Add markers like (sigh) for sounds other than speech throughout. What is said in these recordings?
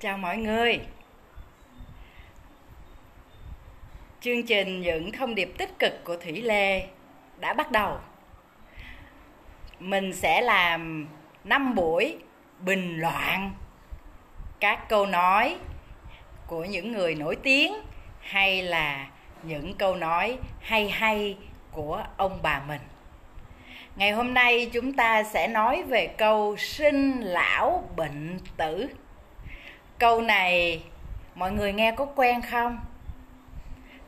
Chào mọi người. Chương trình những thông điệp tích cực của Thủy Lê đã bắt đầu. Mình sẽ làm 5 buổi bình loạn các câu nói của những người nổi tiếng hay là những câu nói hay hay của ông bà mình. Ngày hôm nay chúng ta sẽ nói về câu sinh lão bệnh tử câu này, mọi người nghe có quen không?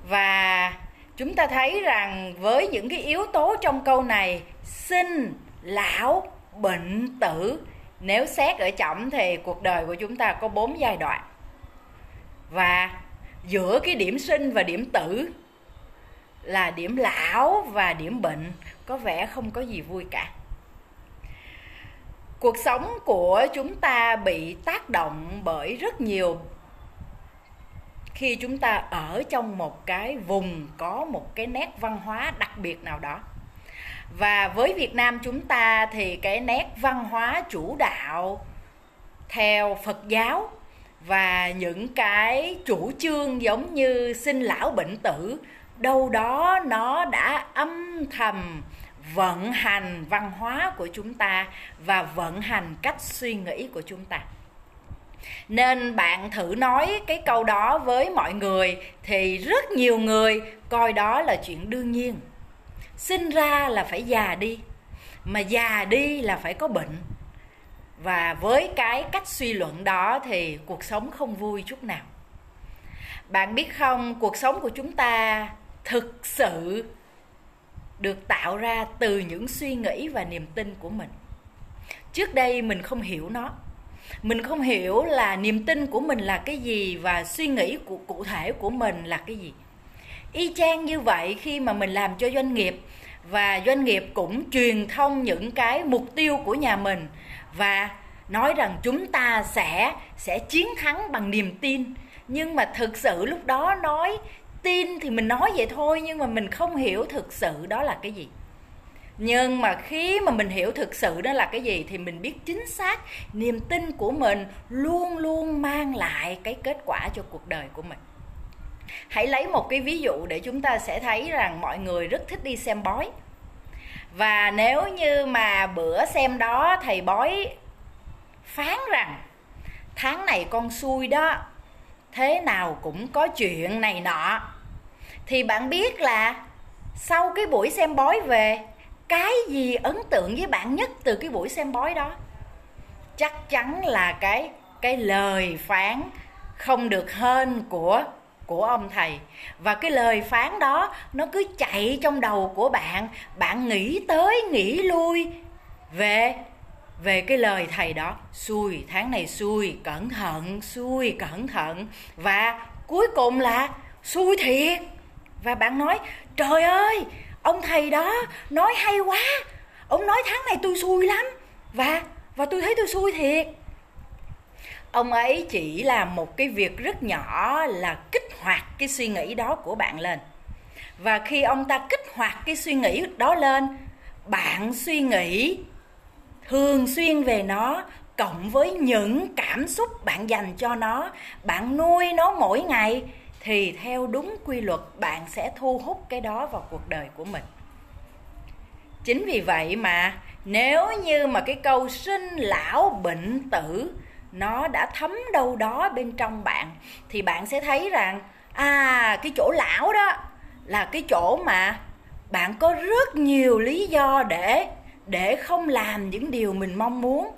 Và chúng ta thấy rằng với những cái yếu tố trong câu này, sinh lão bệnh tử, nếu xét ở trọng thì cuộc đời của chúng ta có bốn giai đoạn. Và giữa cái điểm sinh và điểm tử là điểm lão và điểm bệnh, có vẻ không có gì vui cả cuộc sống của chúng ta bị tác động bởi rất nhiều. Khi chúng ta ở trong một cái vùng có một cái nét văn hóa đặc biệt nào đó. Và với việt nam chúng ta thì cái nét văn hóa chủ đạo theo phật giáo và những cái chủ trương giống như sinh lão bệnh tử, đâu đó nó đã âm thầm vận hành văn hóa của chúng ta và vận hành cách suy nghĩ của chúng ta. Nên bạn thử nói cái câu đó với mọi người thì rất nhiều người coi đó là chuyện đương nhiên. Sinh ra là phải già đi, mà già đi là phải có bệnh. Và với cái cách suy luận đó thì cuộc sống không vui chút nào. Bạn biết không, cuộc sống của chúng ta thực sự được tạo ra từ những suy nghĩ và niềm tin của mình. Trước đây mình không hiểu nó. Mình không hiểu là niềm tin của mình là cái gì và suy nghĩ của, cụ thể của mình là cái gì. Y chang như vậy khi mà mình làm cho doanh nghiệp và doanh nghiệp cũng truyền thông những cái mục tiêu của nhà mình và nói rằng chúng ta sẽ sẽ chiến thắng bằng niềm tin. Nhưng mà thực sự lúc đó nói tin thì mình nói vậy thôi, nhưng mà mình không hiểu thực sự đó là cái gì. Nhưng mà khi mà mình hiểu thực sự đó là cái gì thì mình biết chính xác niềm tin của mình luôn luôn mang lại cái kết quả cho cuộc đời của mình. Hãy lấy một cái ví dụ để chúng ta sẽ thấy rằng mọi người rất thích đi xem bói. Và nếu như mà bữa xem đó thầy bói phán rằng, tháng này con xui đó, thế nào cũng có chuyện này nọ thì bạn biết là sau cái buổi xem bói về, cái gì ấn tượng với bạn nhất từ cái buổi xem bói đó? Chắc chắn là cái cái lời phán không được hơn của của ông thầy. Và cái lời phán đó nó cứ chạy trong đầu của bạn. Bạn nghĩ tới, nghĩ lui về về cái lời thầy đó. Xui, tháng này xui, cẩn thận, xui, cẩn thận. Và cuối cùng là xui thiệt và bạn nói, trời ơi, ông thầy đó nói hay quá. Ông nói tháng này tôi xui lắm. Và và tôi thấy tôi xui thiệt. Ông ấy chỉ làm một cái việc rất nhỏ là kích hoạt cái suy nghĩ đó của bạn lên. Và khi ông ta kích hoạt cái suy nghĩ đó lên, bạn suy nghĩ, thường xuyên về nó, cộng với những cảm xúc bạn dành cho nó, bạn nuôi nó mỗi ngày thì theo đúng quy luật, bạn sẽ thu hút cái đó vào cuộc đời của mình. Chính vì vậy mà nếu như mà cái câu sinh lão bệnh tử nó đã thấm đâu đó bên trong bạn, thì bạn sẽ thấy rằng à cái chỗ lão đó là cái chỗ mà bạn có rất nhiều lý do để để không làm những điều mình mong muốn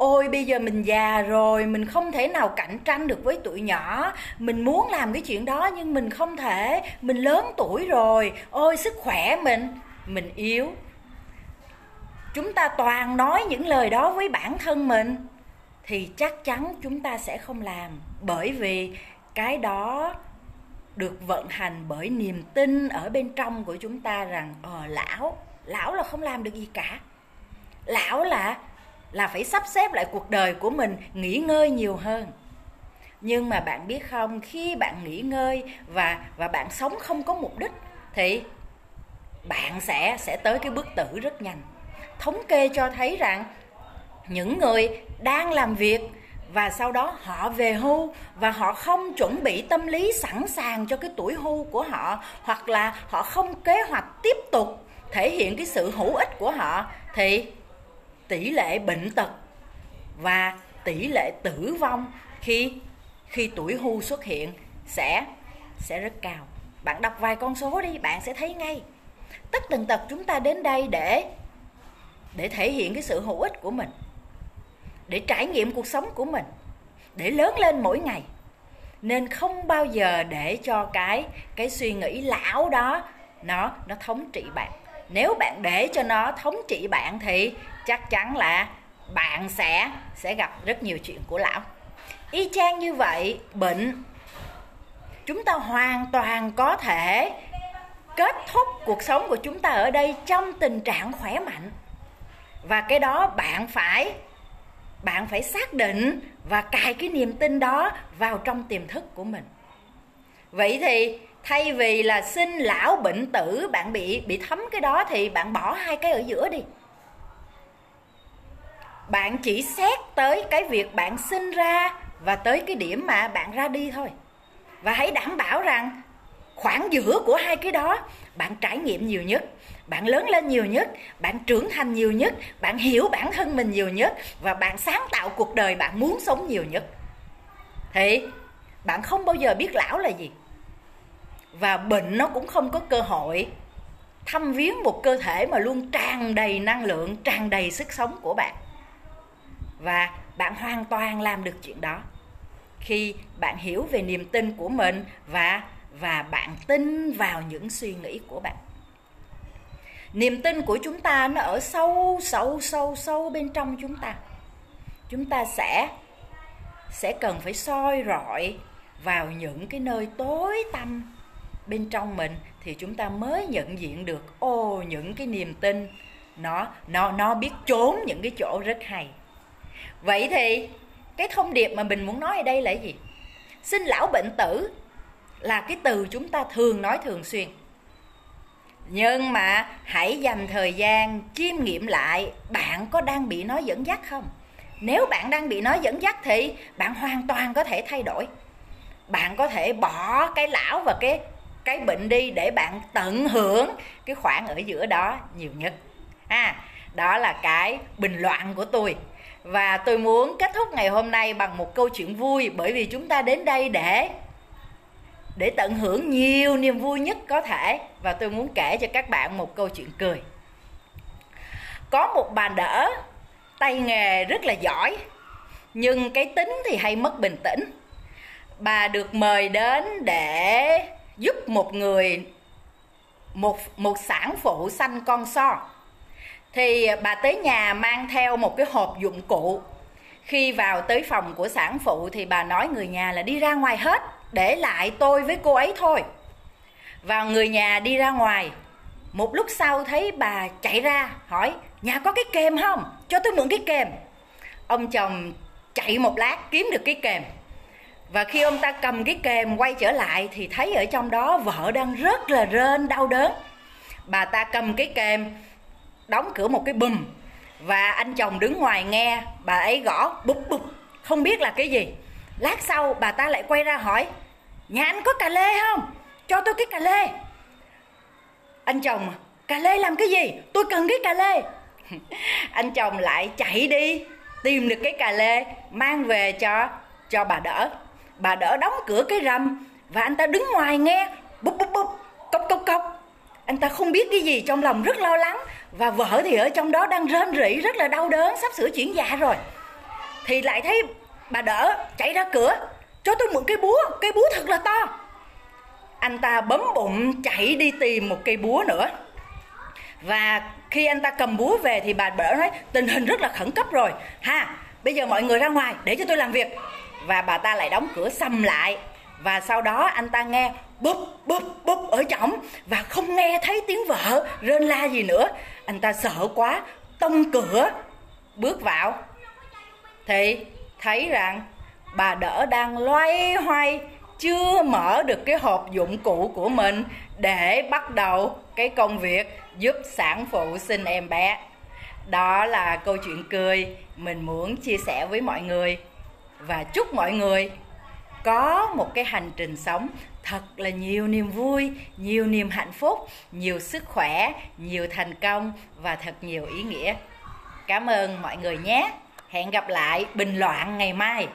ôi, bây giờ mình già rồi, mình không thể nào cạnh tranh được với tuổi nhỏ. Mình muốn làm cái chuyện đó nhưng mình không thể. Mình lớn tuổi rồi. Ôi, sức khỏe mình mình yếu. Chúng ta toàn nói những lời đó với bản thân mình thì chắc chắn chúng ta sẽ không làm. Bởi vì cái đó được vận hành bởi niềm tin ở bên trong của chúng ta rằng ờ lão lão là không làm được gì cả. Lão là là phải sắp xếp lại cuộc đời của mình nghỉ ngơi nhiều hơn. Nhưng mà bạn biết không, khi bạn nghỉ ngơi và và bạn sống không có mục đích, thì bạn sẽ sẽ tới cái bước tử rất nhanh. Thống kê cho thấy rằng, những người đang làm việc và sau đó họ về hưu và họ không chuẩn bị tâm lý sẵn sàng cho cái tuổi hưu của họ, hoặc là họ không kế hoạch tiếp tục thể hiện cái sự hữu ích của họ, thì tỷ lệ bệnh tật và tỷ lệ tử vong khi khi tuổi hưu xuất hiện sẽ sẽ rất cao. Bạn đọc vài con số đi, bạn sẽ thấy ngay. Tất tần tật chúng ta đến đây để để thể hiện cái sự hữu ích của mình, để trải nghiệm cuộc sống của mình, để lớn lên mỗi ngày. Nên không bao giờ để cho cái cái suy nghĩ lão đó, nó nó thống trị bạn nếu bạn để cho nó thống trị bạn thì chắc chắn là bạn sẽ sẽ gặp rất nhiều chuyện của lão. Y chang như vậy, bệnh, chúng ta hoàn toàn có thể kết thúc cuộc sống của chúng ta ở đây trong tình trạng khỏe mạnh. Và cái đó bạn phải bạn phải xác định và cài cái niềm tin đó vào trong tiềm thức của mình. Vậy thì thay vì là sinh lão bệnh tử, bạn bị bị thấm cái đó thì bạn bỏ hai cái ở giữa đi. Bạn chỉ xét tới cái việc bạn sinh ra và tới cái điểm mà bạn ra đi thôi. Và hãy đảm bảo rằng khoảng giữa của hai cái đó bạn trải nghiệm nhiều nhất, bạn lớn lên nhiều nhất, bạn trưởng thành nhiều nhất, bạn hiểu bản thân mình nhiều nhất và bạn sáng tạo cuộc đời bạn muốn sống nhiều nhất. Thì bạn không bao giờ biết lão là gì và bệnh nó cũng không có cơ hội thăm viếng một cơ thể mà luôn tràn đầy năng lượng, tràn đầy sức sống của bạn. Và bạn hoàn toàn làm được chuyện đó. Khi bạn hiểu về niềm tin của mình và và bạn tin vào những suy nghĩ của bạn. Niềm tin của chúng ta nó ở sâu sâu sâu sâu bên trong chúng ta. Chúng ta sẽ sẽ cần phải soi rọi vào những cái nơi tối tăm bên trong mình thì chúng ta mới nhận diện được, ô, những cái niềm tin. Nó nó nó biết trốn những cái chỗ rất hay. Vậy thì, cái thông điệp mà mình muốn nói ở đây là gì? Sinh lão bệnh tử là cái từ chúng ta thường nói thường xuyên. Nhưng mà hãy dành thời gian chiêm nghiệm lại bạn có đang bị nó dẫn dắt không? Nếu bạn đang bị nó dẫn dắt thì bạn hoàn toàn có thể thay đổi. Bạn có thể bỏ cái lão và cái cái bệnh đi để bạn tận hưởng cái khoảng ở giữa đó nhiều nhất. À đó là cái bình luận của tôi. Và tôi muốn kết thúc ngày hôm nay bằng một câu chuyện vui, bởi vì chúng ta đến đây để để tận hưởng nhiều niềm vui nhất có thể. Và tôi muốn kể cho các bạn một câu chuyện cười. Có một bà đỡ, tay nghề rất là giỏi, nhưng cái tính thì hay mất bình tĩnh. Bà được mời đến để giúp một người, một một sản phụ sanh con so. Thì bà tới nhà mang theo một cái hộp dụng cụ. Khi vào tới phòng của sản phụ thì bà nói người nhà là đi ra ngoài hết, để lại tôi với cô ấy thôi. Và người nhà đi ra ngoài, một lúc sau thấy bà chạy ra, hỏi, nhà có cái kềm không? Cho tôi mượn cái kềm ông chồng chạy một lát kiếm được cái kềm và khi ông ta cầm cái kềm quay trở lại thì thấy ở trong đó vợ đang rất là rên, đau đớn. Bà ta cầm cái kềm đóng cửa một cái bùm. Và anh chồng đứng ngoài nghe, bà ấy gõ bụp bụp, không biết là cái gì. Lát sau, bà ta lại quay ra hỏi, nhà anh có cà lê không? Cho tôi cái cà lê. Anh chồng, cà lê làm cái gì? Tôi cần cái cà lê. (laughs) Anh chồng lại chạy đi, tìm được cái cà lê, mang về cho cho bà đỡ bà đỡ đóng cửa cái rầm và anh ta đứng ngoài nghe, búp búp búp, cốc cốc cốc. Anh ta không biết cái gì, trong lòng rất lo lắng và vợ thì ở trong đó đang rên rỉ, rất là đau đớn, sắp sửa chuyển dạ rồi. Thì lại thấy bà đỡ chạy ra cửa, cho tôi mượn cây búa cây búa thật là to. Anh ta bấm bụng chạy đi tìm một cây búa nữa. Và khi anh ta cầm búa về thì bà đỡ nói, tình hình rất là khẩn cấp rồi. Ha, bây giờ mọi người ra ngoài để cho tôi làm việc và bà ta lại đóng cửa xăm lại. Và sau đó anh ta nghe búp búp búp ở trong và không nghe thấy tiếng vợ rên la gì nữa. Anh ta sợ quá, tông cửa, bước vào. Thì thấy rằng bà đỡ đang loay hoay, chưa mở được cái hộp dụng cụ của mình để bắt đầu cái công việc giúp sản phụ sinh em bé. Đó là câu chuyện cười mình muốn chia sẻ với mọi người và chúc mọi người có một cái hành trình sống thật là nhiều niềm vui, nhiều niềm hạnh phúc, nhiều sức khỏe, nhiều thành công và thật nhiều ý nghĩa. Cảm ơn mọi người nhé. Hẹn gặp lại bình loạn ngày mai.